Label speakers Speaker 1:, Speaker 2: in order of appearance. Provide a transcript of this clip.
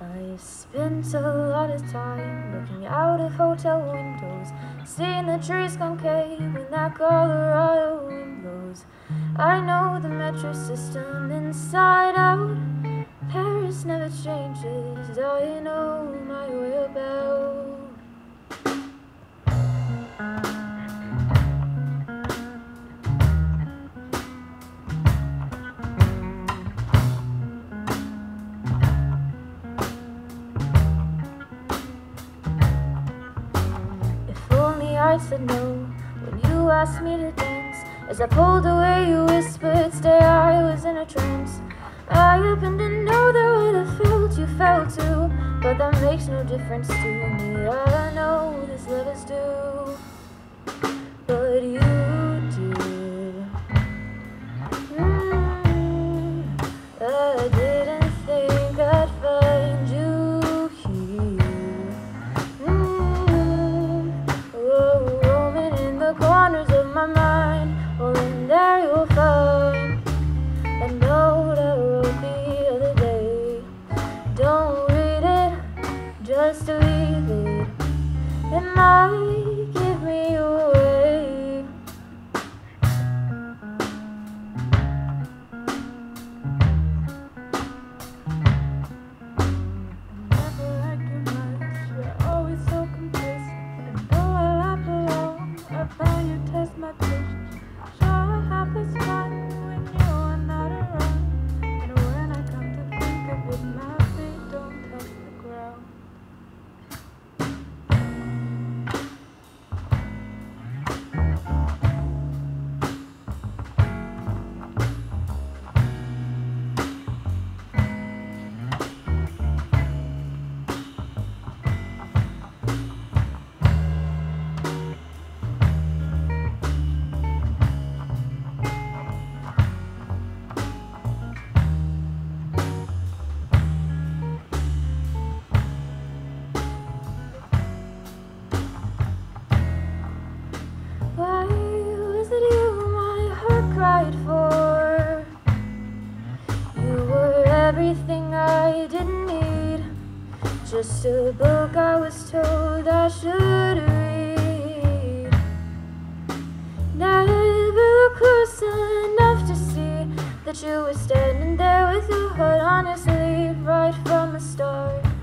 Speaker 1: I spent a lot of time looking out of hotel windows, seeing the trees concave in that Colorado wind blows. I know the metro system inside out. Paris never changes. I know I said no when you asked me to dance. As I pulled away, you whispered, Stay, I was in a trance. I happen to know that what I felt, you felt too. But that makes no difference to me. I don't know just leave it. It might I didn't need. Just a book I was told I should read. Never close enough to see that you were standing there with your heart on your sleeve right from the start.